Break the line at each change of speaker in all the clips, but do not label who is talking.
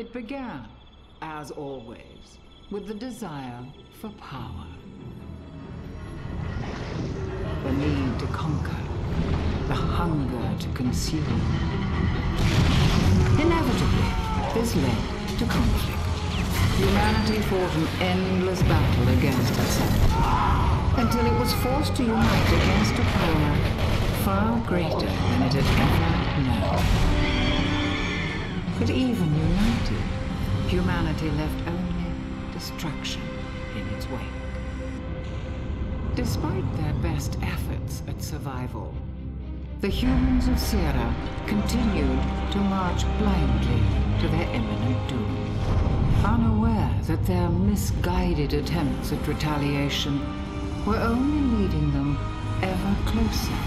It began, as always, with the desire for power. The need to conquer, the hunger to consume. Inevitably, this led to conflict. Humanity fought an endless battle against itself, until it was forced to unite against a power far greater than it had ever known. But even united, humanity left only destruction in its wake. Despite their best efforts at survival, the humans of Sera continued to march blindly to their imminent doom, unaware that their misguided attempts at retaliation were only leading them ever closer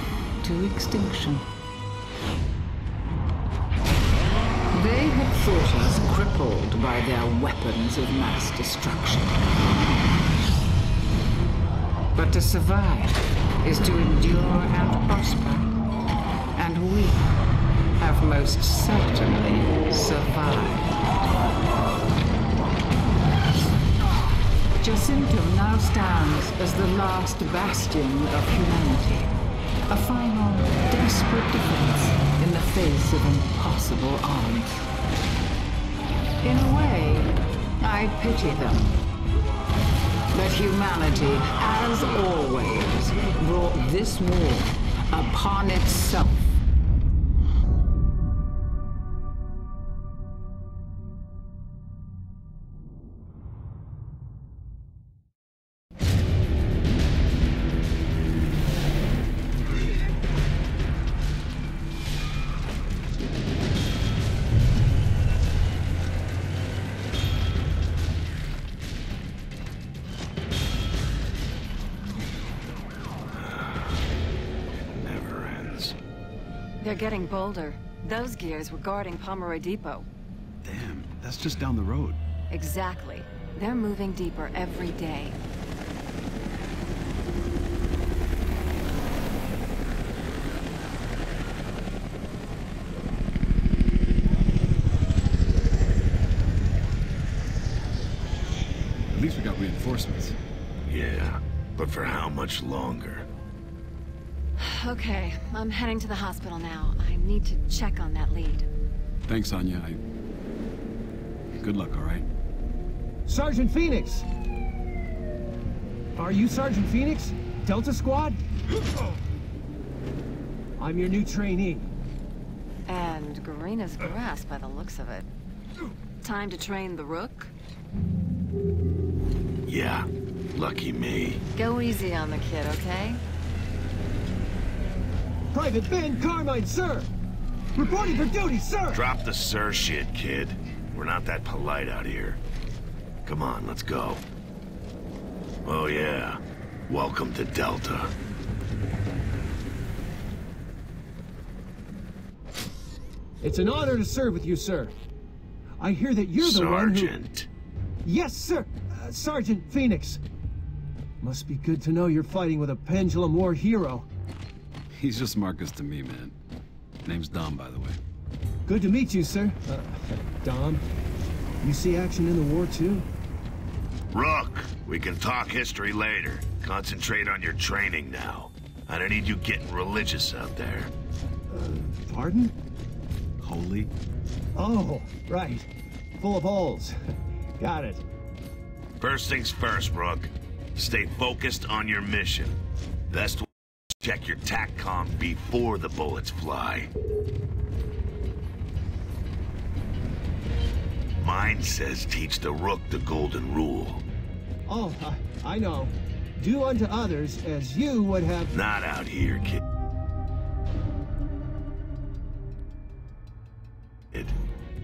to extinction. They had thought us crippled by their weapons of mass destruction. But to survive is to endure and prosper. And we have most certainly survived. Jacinto now stands as the last bastion of humanity. A final, desperate defense face of impossible odds. In a way, I pity them. But humanity, as always, brought this war upon itself.
They're getting bolder. Those gears were guarding Pomeroy Depot.
Damn, that's just down the road.
Exactly. They're moving deeper every day.
At least we got reinforcements.
Yeah, but for how much longer?
Okay, I'm heading to the hospital now. I need to check on that lead.
Thanks, Anya. I... Good luck, all right?
Sergeant Fenix! Are you Sergeant Fenix? Delta Squad? I'm your new trainee.
And green as grass by the looks of it. Time to train the Rook?
Yeah, lucky me.
Go easy on the kid, okay?
Private Ben Carmine, sir! Reporting for duty, sir!
Drop the sir shit, kid. We're not that polite out here. Come on, let's go. Oh yeah, welcome to Delta.
It's an honor to serve with you, sir. I hear that you're the one who...
Sergeant.
Yes, sir! Uh, Sergeant Fenix. Must be good to know you're fighting with a Pendulum War hero.
He's just Marcus to me, man. Name's Dom, by the way.
Good to meet you, sir. Uh, Dom, you see action in the war, too?
Rook, we can talk history later. Concentrate on your training now. I don't need you getting religious out there.
Pardon?
Holy?
Oh, right. Full of holes. Got it.
First things first, Rook. Stay focused on your mission. Best way to check your TACCOM before the bullets fly. Mine says teach the Rook the golden rule.
Oh, I, I know. Do unto others as you would have...
Not out here, kid.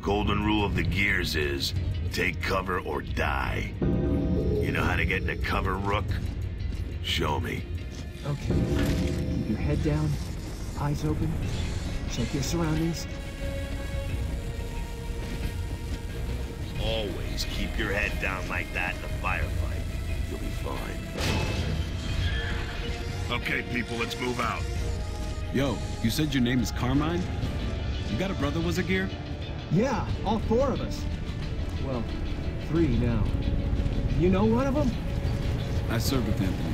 Golden rule of the gears is take cover or die. You know how to get into cover, Rook? Show me.
Okay. Keep your head down, eyes open, check your surroundings.
Always keep your head down like that in a firefight. You'll be fine. Okay, people, let's move out.
Yo, you said your name is Carmine? You got a brother was a gear?
Yeah, all four of us. Well, three now. You know one of them?
I served with Anthony.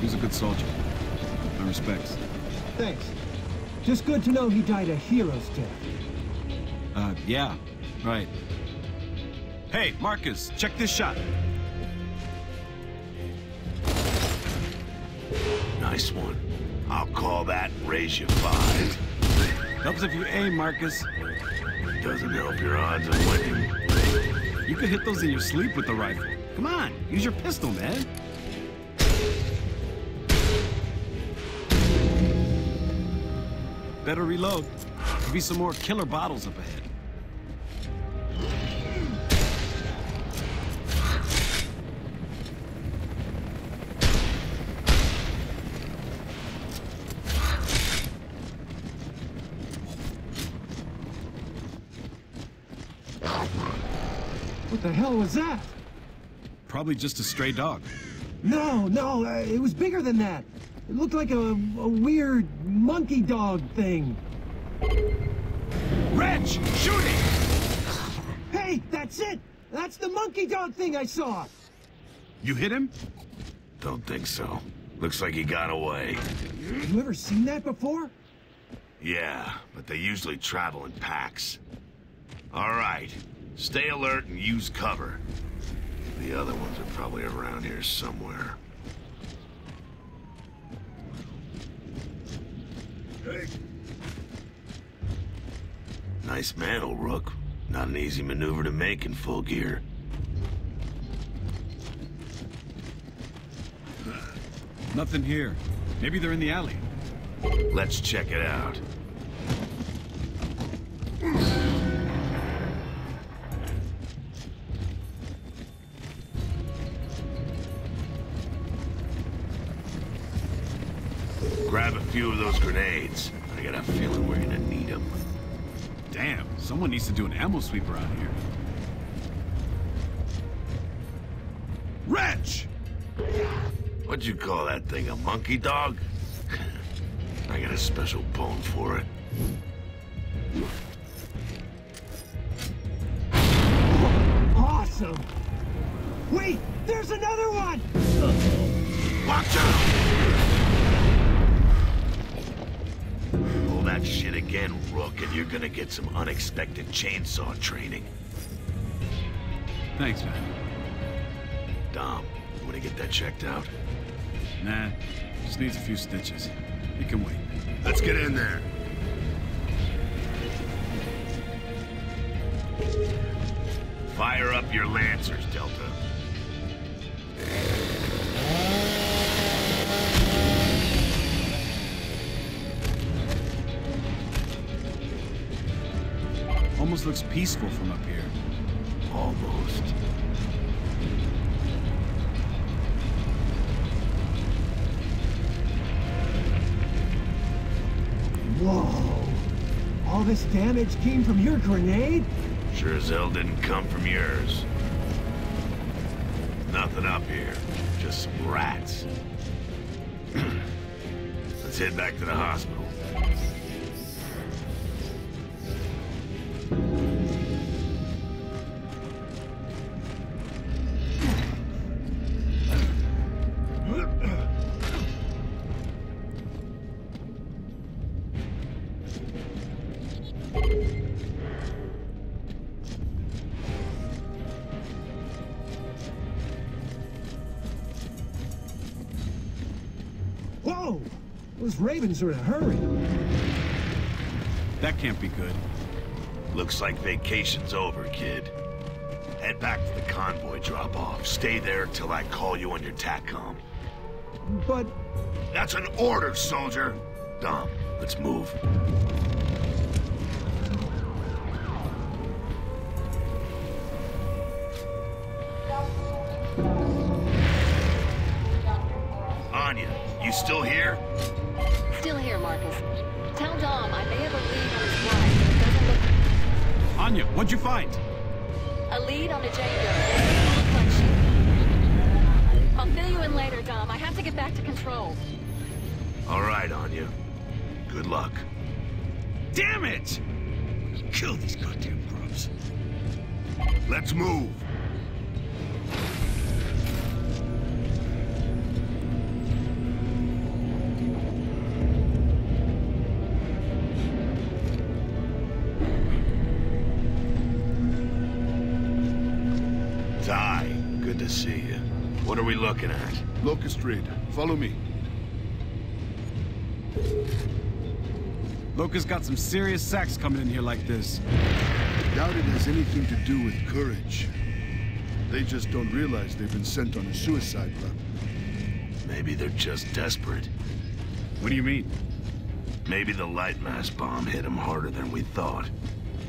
He was a good soldier. My respects.
Thanks. Just good to know he died a hero's death.
Uh, yeah, right. Hey, Marcus, check this shot.
Nice one. I'll call that raise your five.
Helps if you aim, Marcus.
Doesn't help your odds of winning.
You could hit those in your sleep with the rifle. Come on, use your pistol, man. Better reload. Could be some more killer bottles up ahead.
What the hell was that?
Probably just a stray dog.
No, no, uh, it was bigger than that. It looked like a, a weird monkey dog thing.
Reg, shoot it!
Hey, that's it! That's the monkey dog thing I saw!
You hit him?
Don't think so. Looks like he got away.
You ever seen that before?
Yeah, but they usually travel in packs. All right. Stay alert and use cover. The other ones are probably around here somewhere. Nice mantle, Rook. Not an easy maneuver to make in full gear.
Nothing here. Maybe they're in the alley.
Let's check it out. Few of those grenades. I got a feeling we're gonna need them.
Damn, someone needs to do an ammo sweep around here. Wretch!
What'd you call that thing, a monkey dog? I got a special bone for it. Rook, and you're gonna get some unexpected chainsaw training.
Thanks, man.
Dom, you wanna get that checked out?
Nah, just needs a few stitches. He can wait.
Let's get in there. Fire up your lancers, Delta.
Almost looks peaceful from up here.
Almost.
Whoa! All this damage came from your grenade?
Sure as hell didn't come from yours. Nothing up here. Just some rats. Let's head back to the hospital.
Ravens are in a hurry.
That can't be good.
Looks like vacation's over, kid. Head back to the convoy drop-off. Stay there till I call you on your TACCOM.
But
That's an order, soldier! Dom, let's move. Anya, you still here?
Marcus. Tell Dom I may have a lead on his wife, but it doesn't look...
Anya, what'd you find?
A lead on a Jane Doe. Doesn't look like she... I'll fill you in later, Dom. I have to get back to control.
All right, Anya. Good luck.
Damn it! Kill these goddamn grubs.
Let's move.
Locust raid. Follow me.
Locust got some serious sacks coming in here like this.
Doubt it has anything to do with courage. They just don't realize they've been sent on a suicide run.
Maybe they're just desperate.
What do you mean?
Maybe the Lightmass bomb hit them harder than we thought.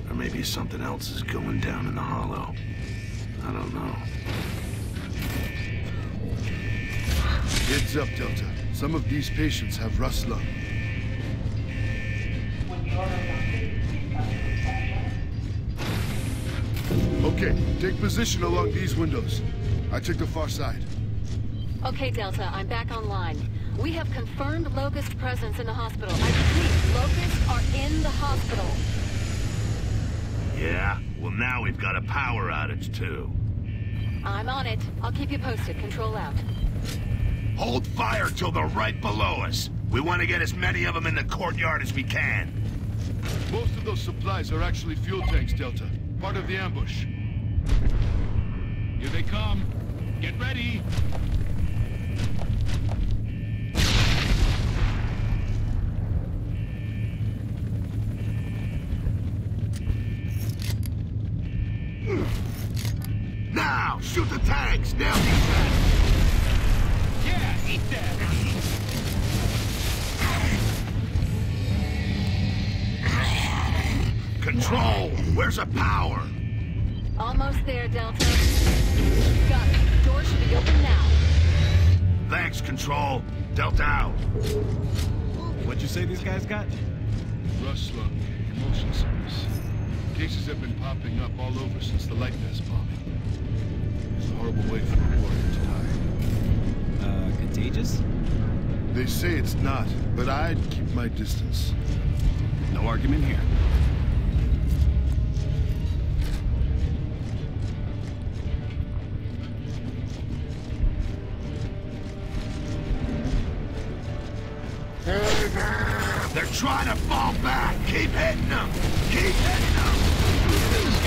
Or maybe something else is going down in the hollow. I don't know.
Heads up, Delta. Some of these patients have rust lung. Okay, take position along these windows. I took the far side.
Okay, Delta, I'm back online. We have confirmed Locust presence in the hospital. I repeat, Locusts are in the hospital.
Yeah? Well, now we've got a power outage, too.
I'm on it. I'll keep you posted. Control out.
Hold fire till they're right below us. We want to get as many of them in the courtyard as we can.
Most of those supplies are actually fuel tanks, Delta. Part of the ambush.
Here they come. Get ready.
Been popping up all over since the Lightmass bombing. It's a horrible way for a warrior to die.
Uh, contagious?
They say it's not, but I'd keep my distance.
No argument here.
They're trying to fall back. Keep hitting them. Keep hitting them.
Control.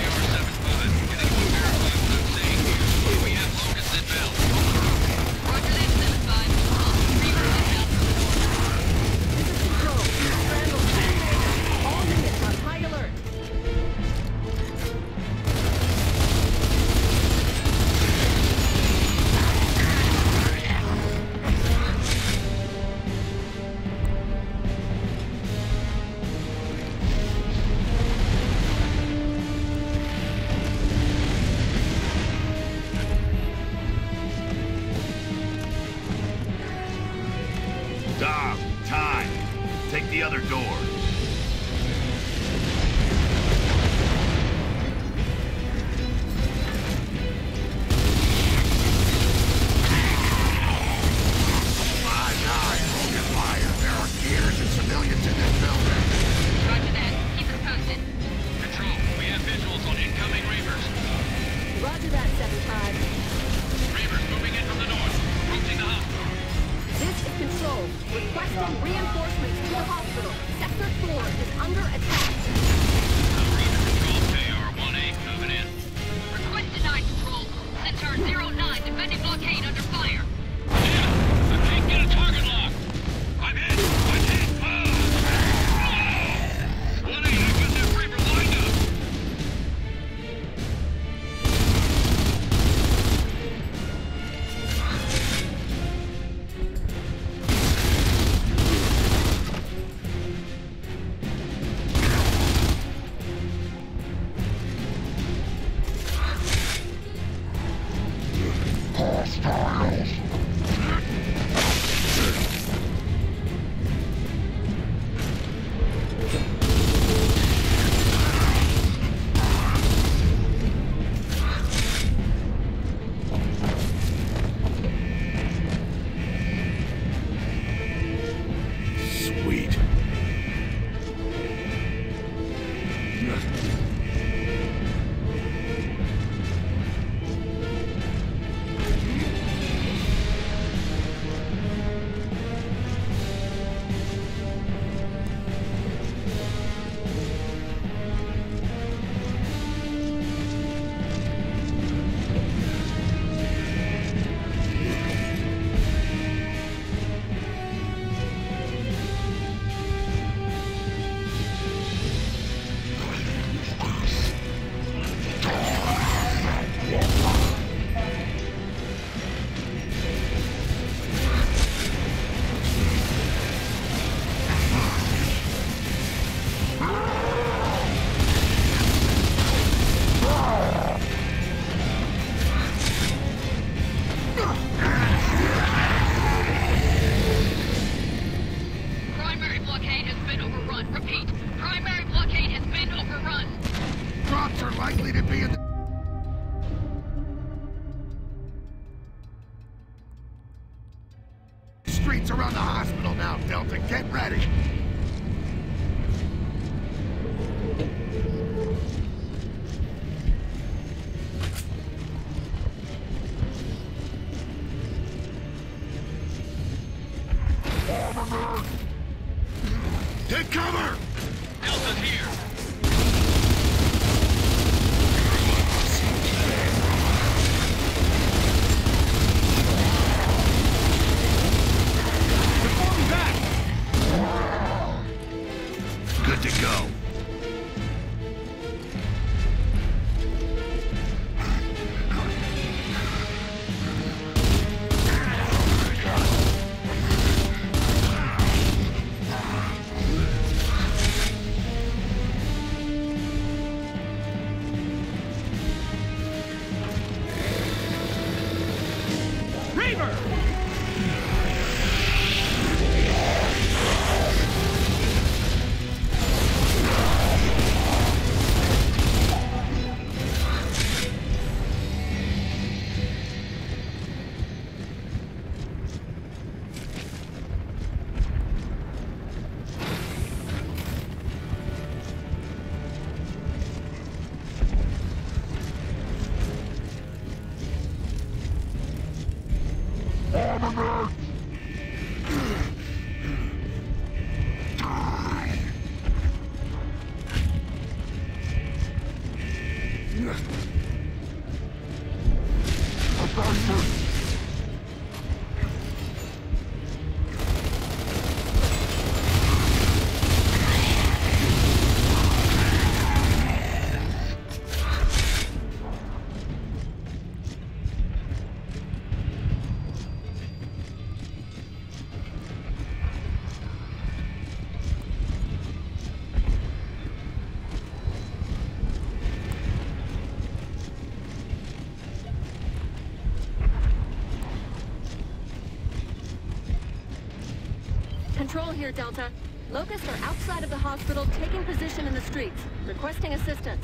here,
Delta. Locusts are outside of the hospital, taking position in the streets, requesting assistance.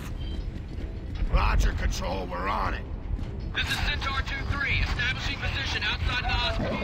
Roger, Control, we're on it.
This is Centaur 2-3, establishing position outside the hospital.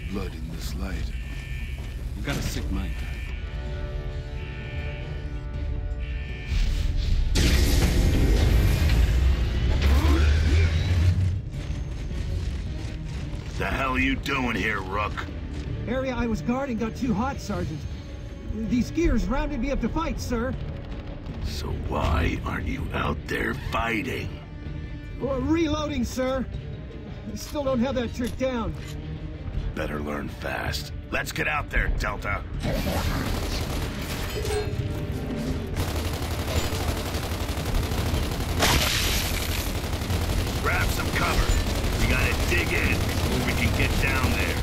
Glow of locust blood in this light.
You got a sick mind.
The hell are you doing here, Rook?
Area I was guarding got too hot, Sergeant. These skiers rounded me up to fight, sir.
So why aren't you out there fighting?
Uh, reloading, sir. I still don't have that trick down.
Better learn fast. Let's get out there, Delta. Grab some cover. We gotta dig in before we can get down there.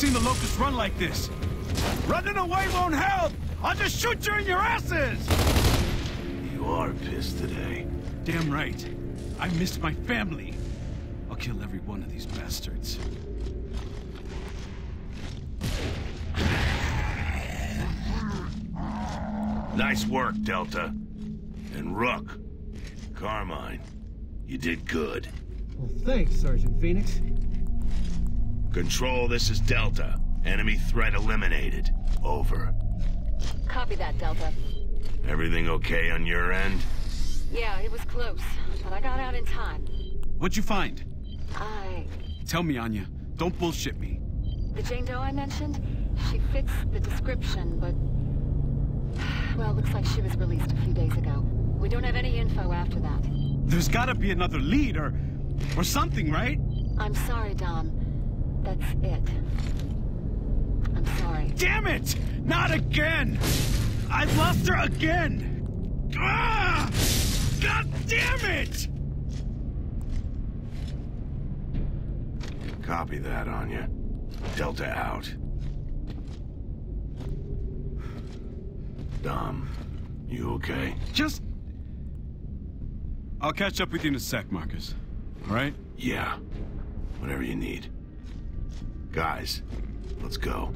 seen the locusts run like this. Running away won't help! I'll just shoot you in your asses!
You are pissed today.
Damn right. I missed my family. I'll kill every one of these bastards.
Nice work, Delta. And Rook, Carmine, you did good.
Well, thanks, Sergeant Fenix.
Control, this is Delta. Enemy threat eliminated. Over.
Copy that, Delta.
Everything okay on your end?
Yeah, it was close, but I got out in time.
What'd you find?
I...
Tell me, Anya. Don't bullshit me.
The Jane Doe I mentioned? She fits the description, but... Well, looks like she was released a few days ago. We don't have any info after that.
There's gotta be another lead or... or something, right?
I'm sorry, Dom. That's it. I'm sorry.
Damn it! Not again! I lost her again! Ah! God damn it!
Copy that, Anya. Delta out. Dom, you okay?
Just... I'll catch up with you in a sec, Marcus. All right?
Yeah. Whatever you need. Guys, let's go.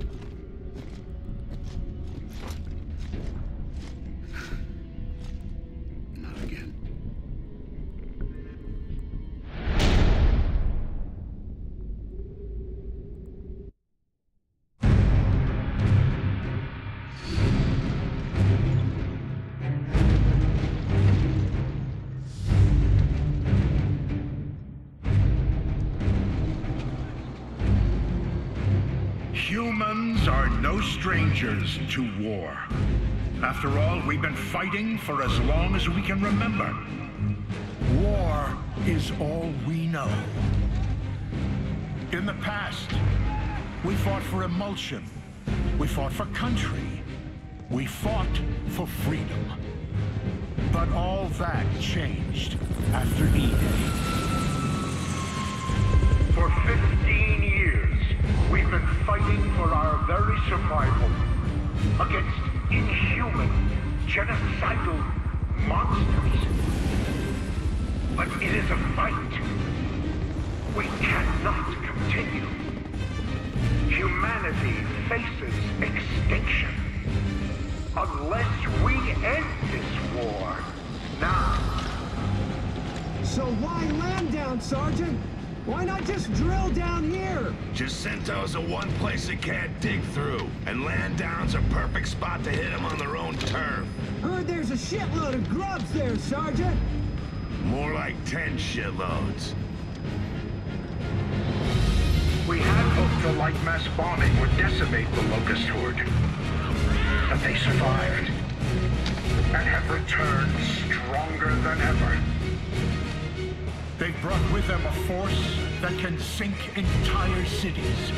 To war. After all, we've been fighting for as long as we can remember. War is all we know. In the past, we fought for Imulsion. We fought for country. We fought for freedom. But all that changed after E-Day. For 15 years, we've been fighting for our very survival against inhuman, genocidal monsters. But it is a fight we cannot continue. Humanity faces extinction unless we end this war now.
So why Landown, Sergeant? Why not just drill down here?
Jacinto's the one place it can't dig through, and Landown's a perfect spot to hit them on their own turf.
Heard there's a shitload of grubs there, Sergeant.
More like ten shitloads.
We had hoped the light mass bombing would decimate the Locust Horde. But they survived. And have returned stronger than ever. They've brought with them a force that can sink entire cities.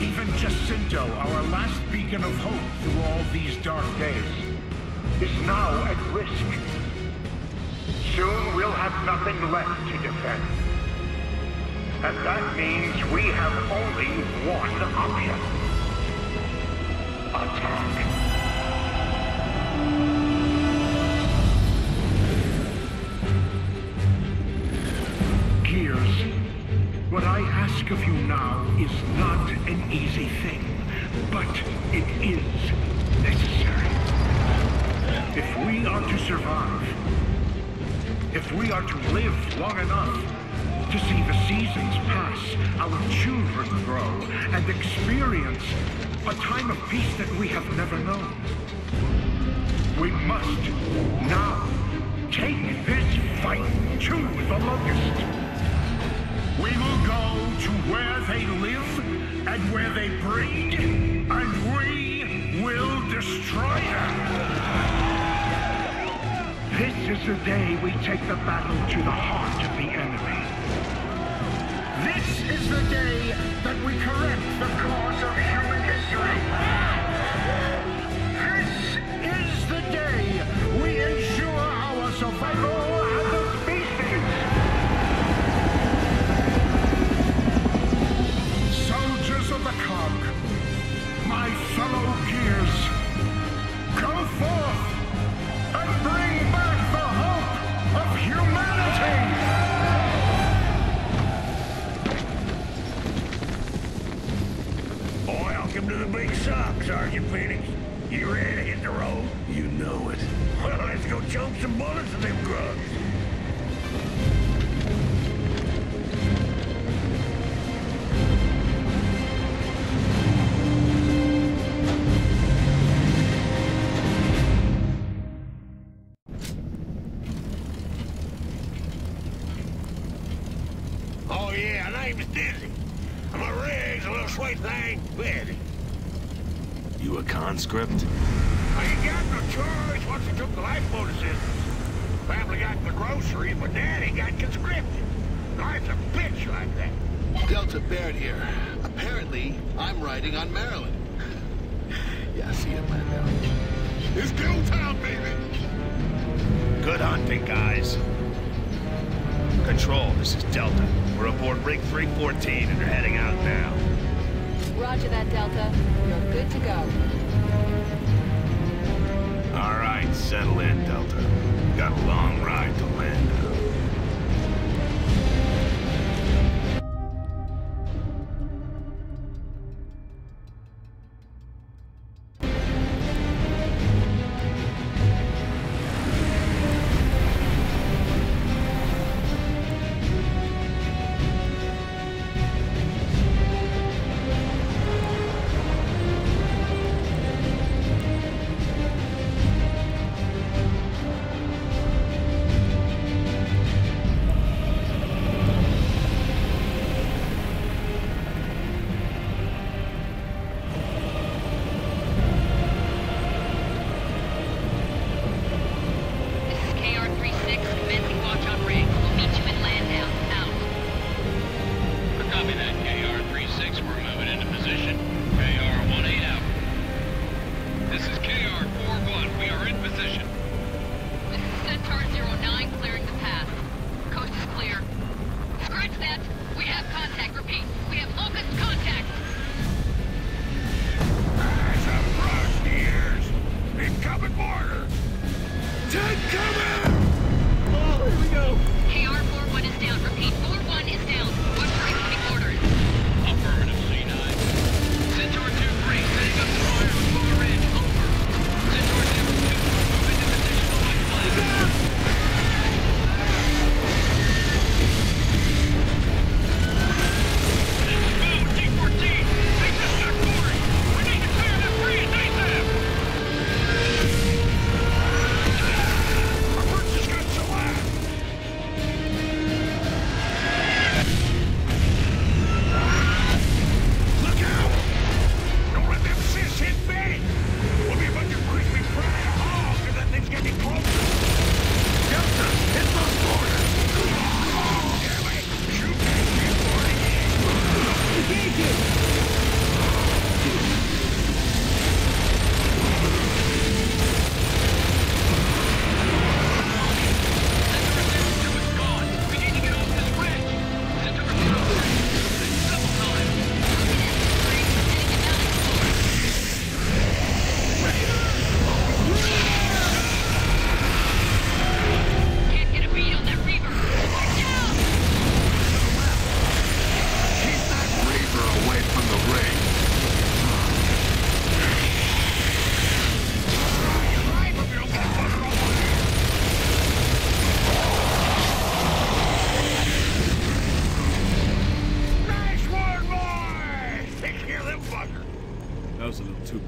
Even Jacinto, our last beacon of hope through all these dark days, is now at risk. Soon we'll have nothing left to defend. And that means we have only one option. Attack. Ask of you now is not an easy thing, but it is necessary. If we are to survive, if we are to live long enough to see the seasons pass, our children grow, and experience a time of peace that we have never known. We must now take this fight to the Locust. We will go to where they live and where they breed, and we will destroy them. This is the day we take the battle to the heart of the enemy. This is the day that we correct the course of human history.
Welcome to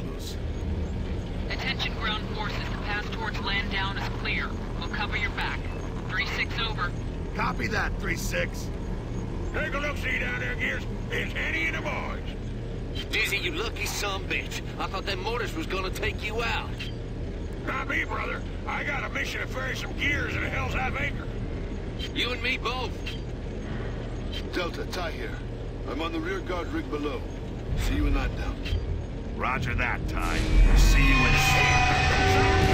close.
Attention ground forces, the pass towards Landown is clear. We'll cover your back. 3-6 over.
Copy that, 3-6.
Take a look-see down there, Gears. It's Annie and the boys.
Dizzy, you lucky son bitch. I thought that mortars was gonna take you out.
Not me, brother. I got a mission to ferry some gears in the Hell's Half Acre.
You and me both.
Delta, Tai here. I'm on the rear guard rig below. See you in Landown.
Roger that, Time. See you in...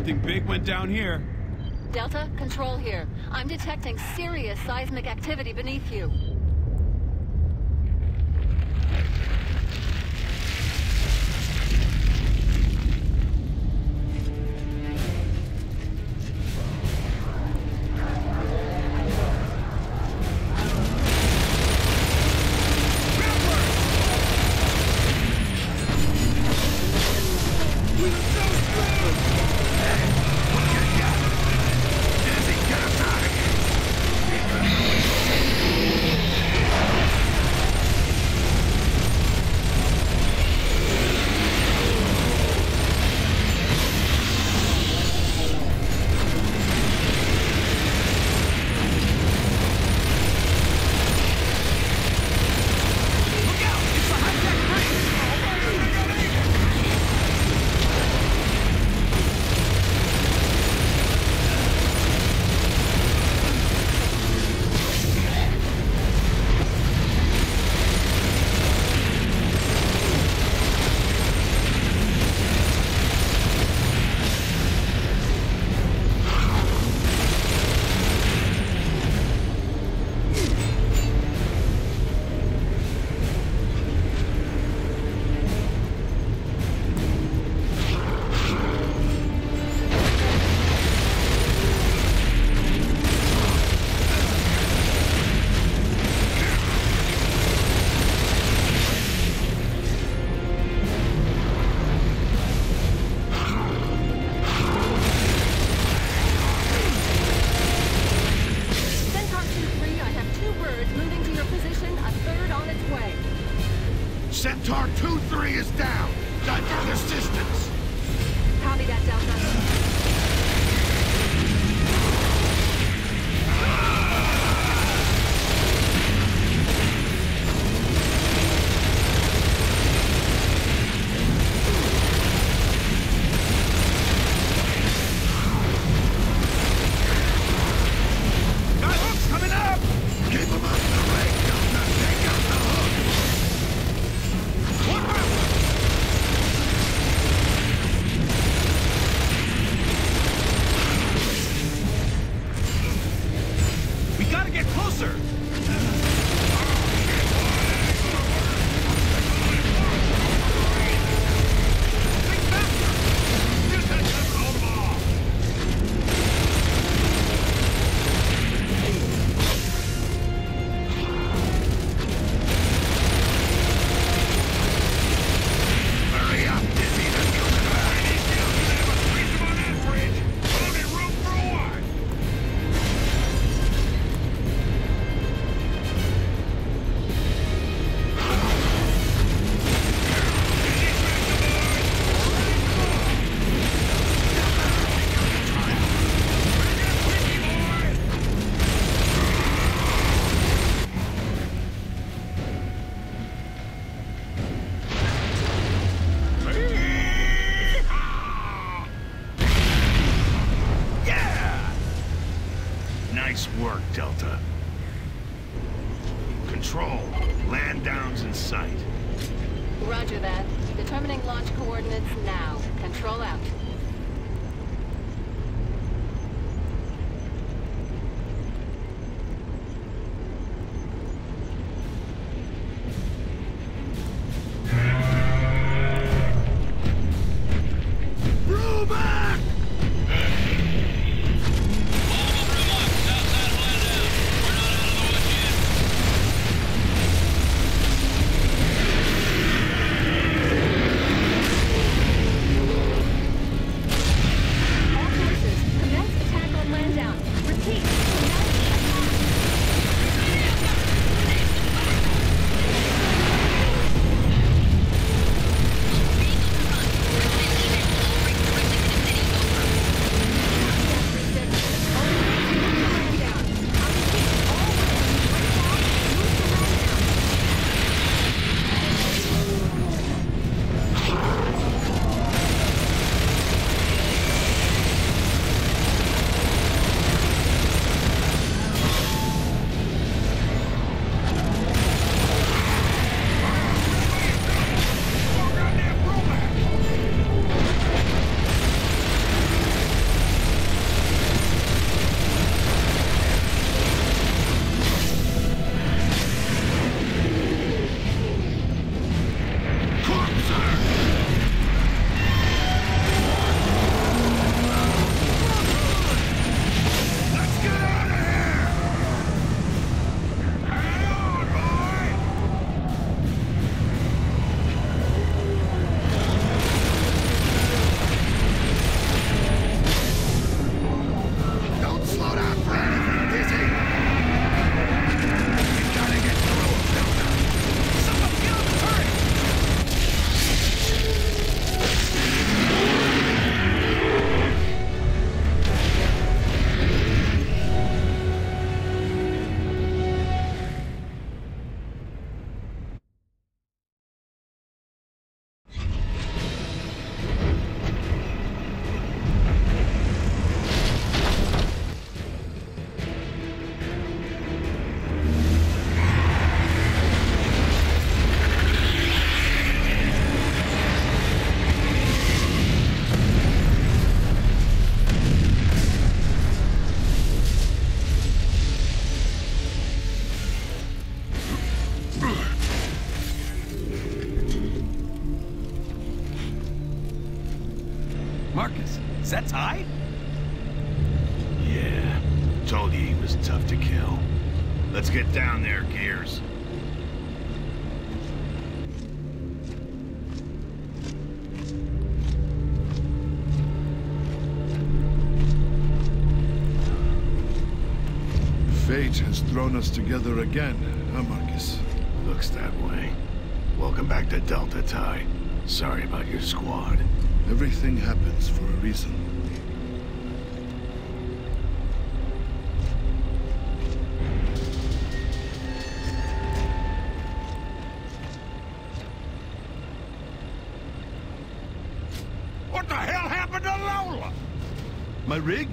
Something big went down here.
Delta, control here. I'm detecting serious seismic activity beneath you.
sir. Is
that
Tai?
Yeah. Told you he was tough to kill. Let's get down there, Gears.
Fate has thrown us together again, huh, Marcus?
Looks that way. Welcome back to Delta, Tai. Sorry about your squad.
Everything happens for a reason.
What the hell happened to Lola?
My rig?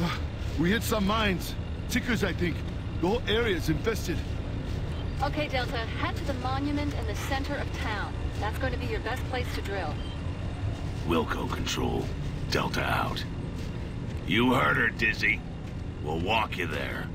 Ah, We hit some mines. Tickers, I think. The whole area is infested.
Okay, Delta, head to the monument in the center of town. That's going to be your best place to drill.
Wilco control. Delta out. You heard her, Dizzy. We'll walk you there.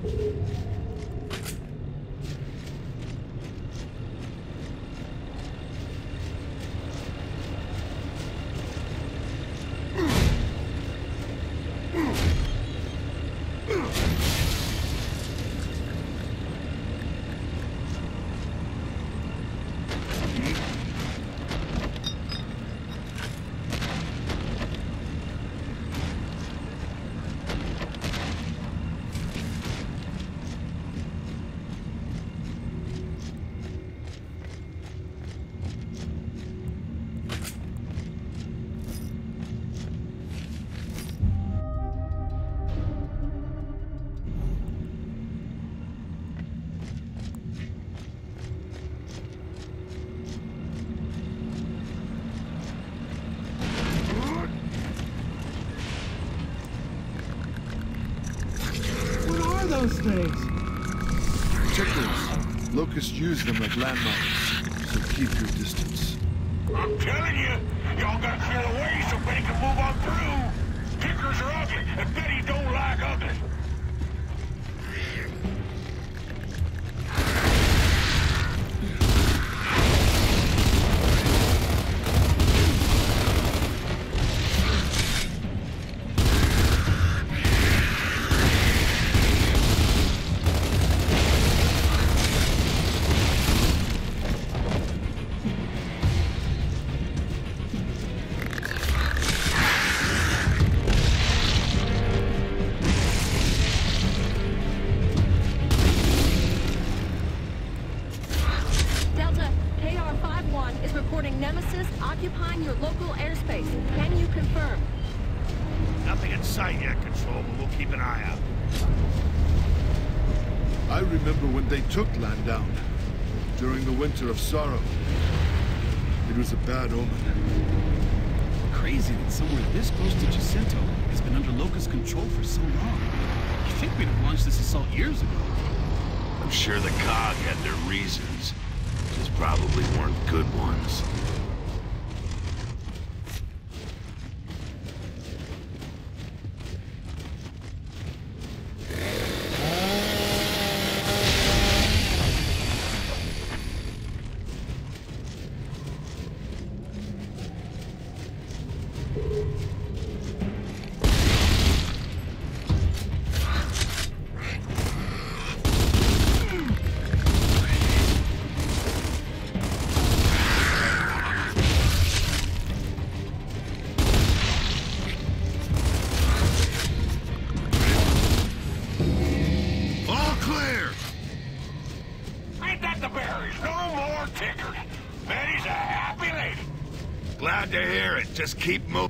landmark. of sorrow. It was a bad omen.
Crazy that somewhere this close to Jacinto has been under Locust control for so long. You think we'd have launched this assault years ago.
I'm sure the COG had their reasons. Just probably weren't good ones. keep moving.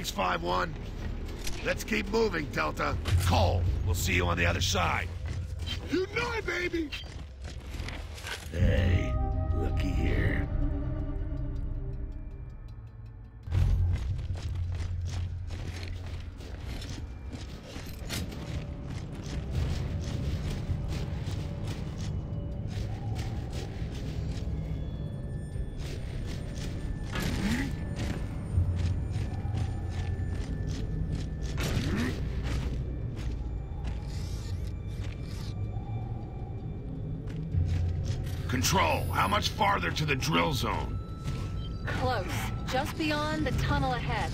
Thanks,
5-1.
Let's keep moving, Delta. Cole, we'll see you on the other side.
You know it, baby!
Hey, looky here. Farther to the drill zone?
Close. Just beyond the tunnel ahead.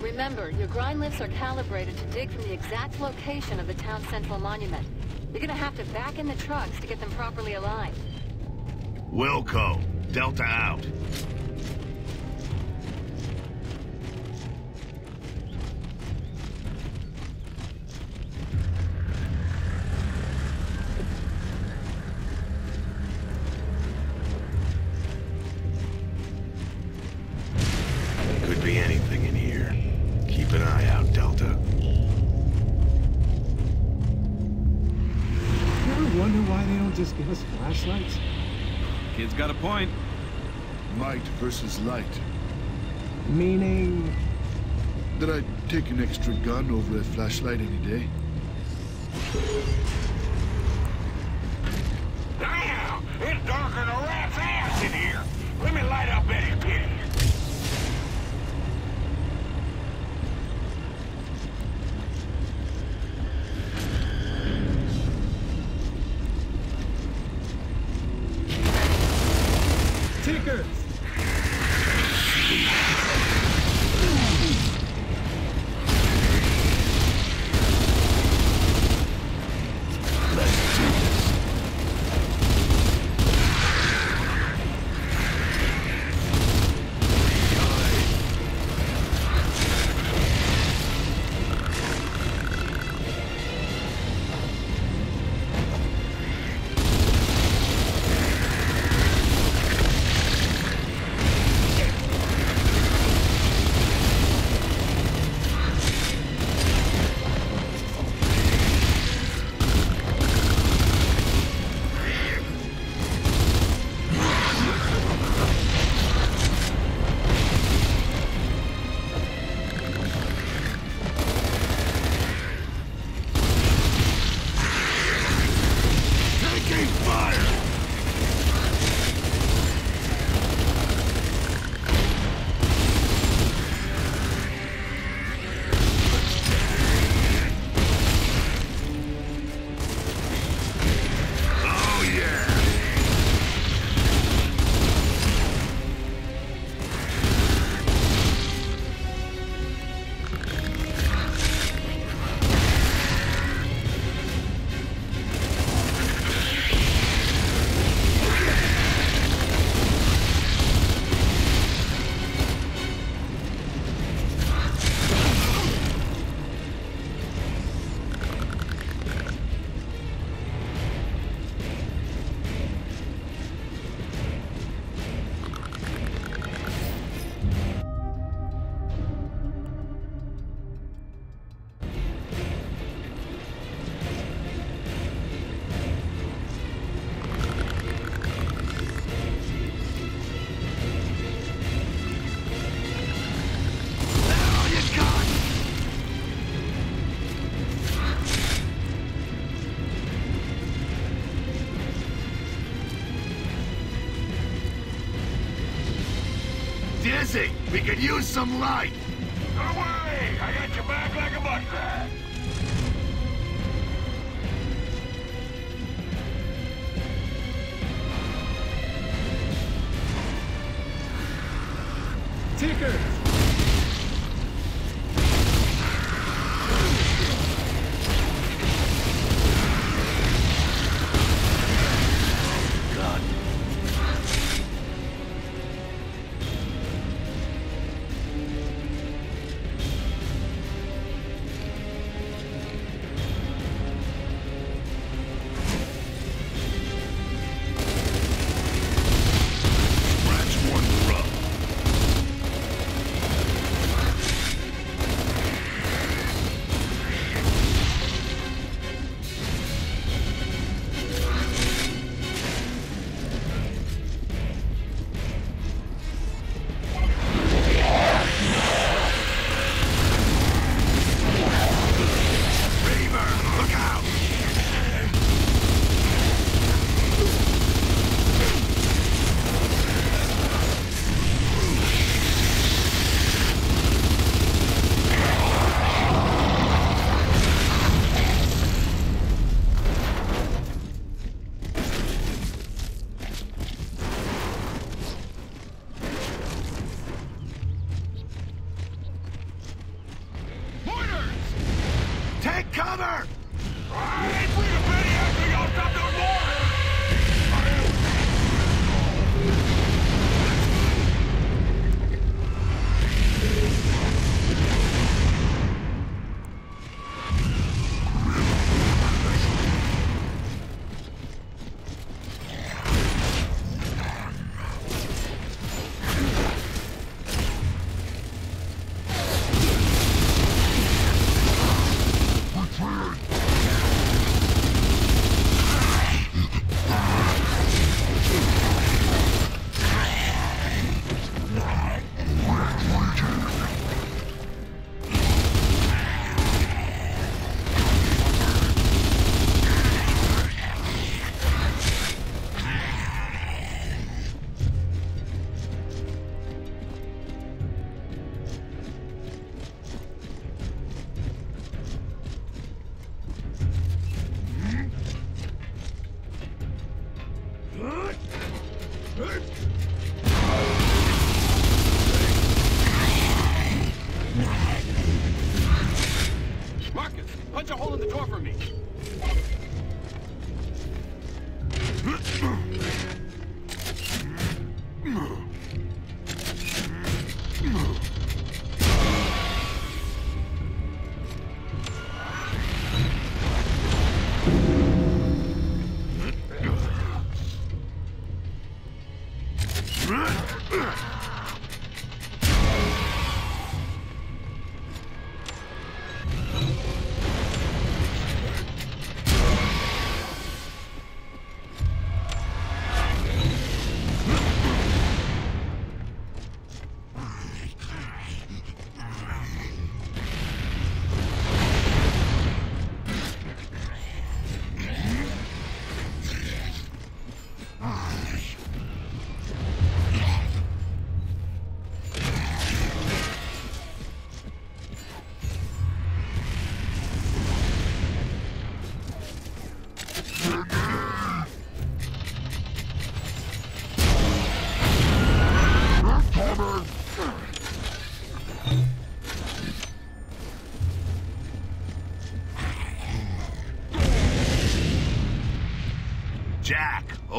Remember, your Grindlifts are calibrated to dig from the exact location of the town central monument. You're gonna have to back in the trucks to get them properly aligned.
Wilco, Delta out.
Versus light.
Meaning...
That I'd take an extra gun over a flashlight any day.
We could use some light.
Don't worry, I got your back like a butt crack.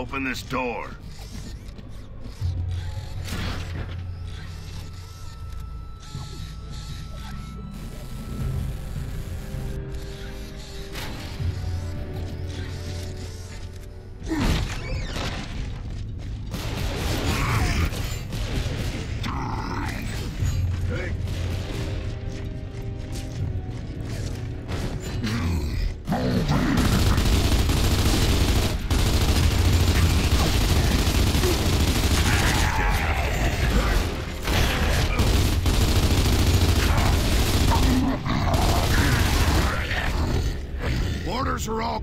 Open this door.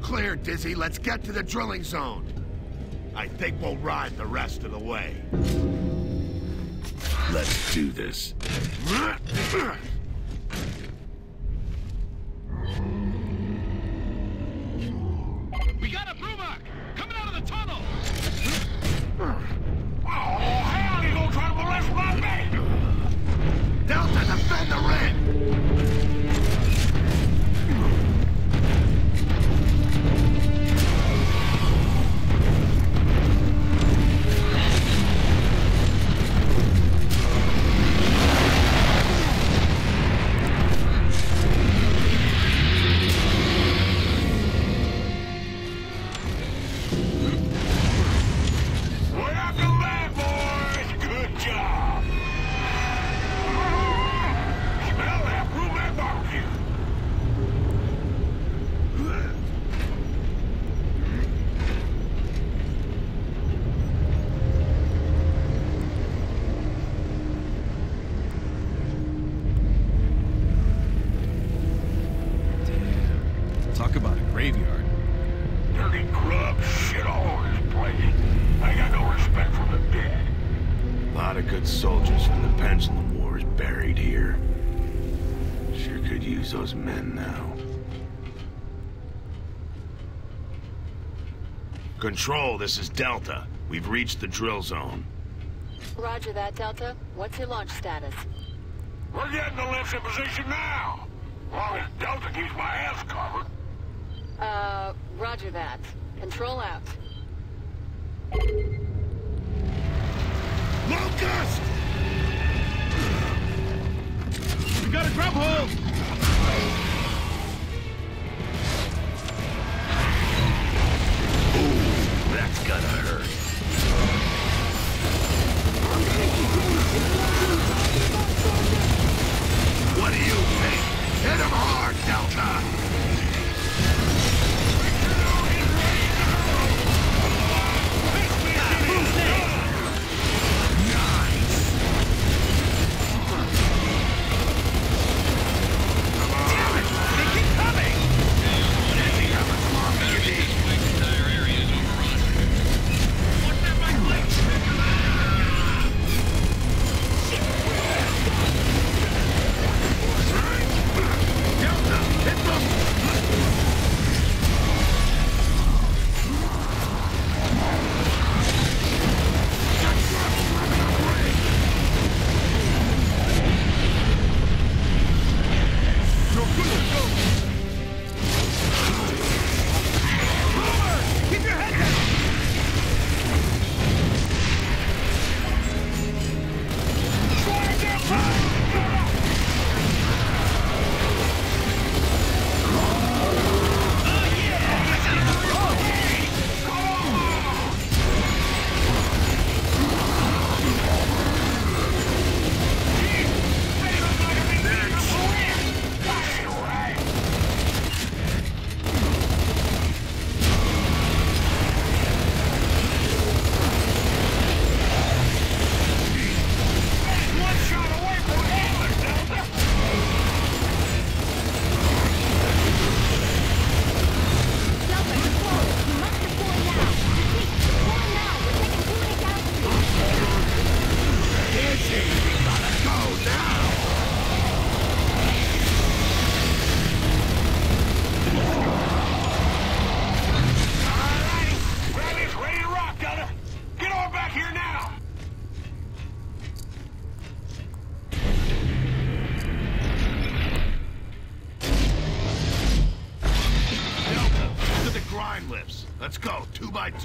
Clear, Dizzy. Let's get to the drilling zone. I think we'll ride the rest of the way. Let's do this. Control, this is Delta. We've reached the drill zone.
Roger that, Delta. What's your launch status?
We're getting the lifts in position now. Long as Delta keeps my ass covered.
Uh, roger that. Control out.
Locust!
We got a grub hole.
That's gonna hurt. What do you think? Hit him hard, Delta!
Rally's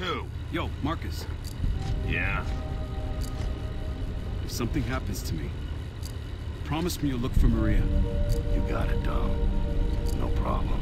two.
Yo, Marcus,
Yeah?
if something happens to me, promise me you'll look for Maria.
You got it, Dom. No problem.